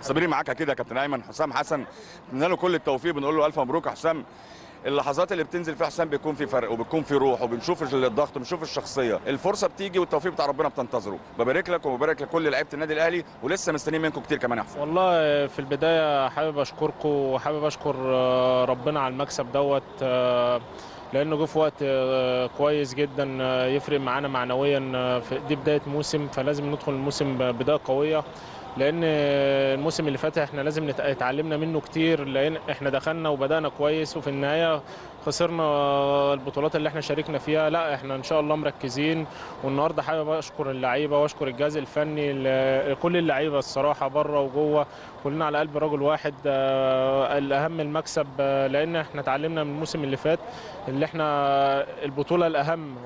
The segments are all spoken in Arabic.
صابرين معاك أكيد يا كابتن أيمن. حسام حسن بنتمنى له كل التوفيق بنقول له ألف مبروك يا حسام. اللحظات اللي بتنزل فيها حسام بيكون في فرق وبيكون في روح وبنشوف الضغط وبنشوف الشخصية. الفرصة بتيجي والتوفيق بتاع ربنا بتنتظره. ببارك لك وببارك لكل لعيبة النادي الأهلي ولسه مستنيين منكم كتير كمان يا حسام. والله في البداية حابب أشكركم وحابب أشكر آه، ربنا على المكسب دوت آه، لأنه جه في وقت آه، كويس جدا يفرق معانا معنويا دي بداية موسم فلازم ندخل الموسم بداية قوية. لأن الموسم اللي فات إحنا لازم اتعلمنا منه كتير لأن إحنا دخلنا وبدأنا كويس وفي النهاية خسرنا البطولات اللي إحنا شاركنا فيها. لا إحنا إن شاء الله مركزين. والنهاردة حابب أشكر اللعيبة وأشكر الجهاز الفني ل- كل اللعيبة الصراحة بره وجوة. كلنا على قلب رجل واحد آه، الأهم المكسب آه، لأن إحنا اتعلمنا من الموسم اللي فات اللي إحنا البطولة الأهم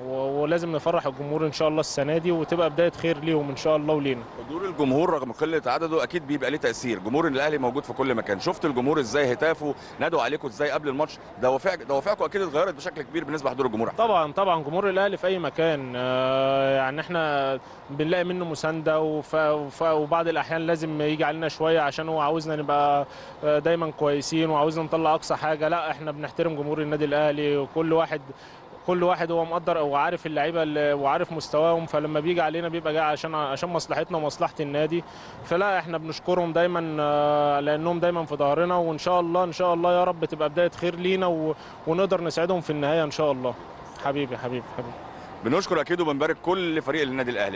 ولازم نفرح الجمهور إن شاء الله السنة دي وتبقى بداية خير ليهم إن شاء الله ولينا. حضور الجمهور رغم قلة عدده أكيد بيبقى ليه تأثير. جمهور الأهلي موجود في كل مكان. شفت الجمهور إزاي هتافوا نادوا عليكم إزاي قبل الماتش؟ دوافع دوافعكم أكيد اتغيرت بشكل كبير بالنسبة لحضور الجمهور. طبعا طبعا جمهور الأهلي في أي مكان آه، يعني إحنا بنلاقي منه مساندة وف... وف... وبعض الأحيان لازم يجي علينا شوية عشان هو عاوزنا نبقى آه، دايما كويسين وعاوزنا نطلع أقصى حاجة. لا إحنا بنحترم جمهور النادي الأهلي وكل واحد كل واحد هو مقدر وعارف اللعيبة اللي- وعارف مستواهم فلما بيجي علينا بيبقى جاي عشان عشان مصلحتنا ومصلحة النادي. فلا إحنا بنشكرهم دايما آه، لأنهم دايما في ظهرنا وإن شاء الله إن شاء الله يا رب تبقى بداية خير لينا. ونقدر نساعدهم في النهاية إن شاء الله. حبيبي حبيبي حبيبي. بنشكر أكيد وبنبارك كل فريق النادي الأهلي.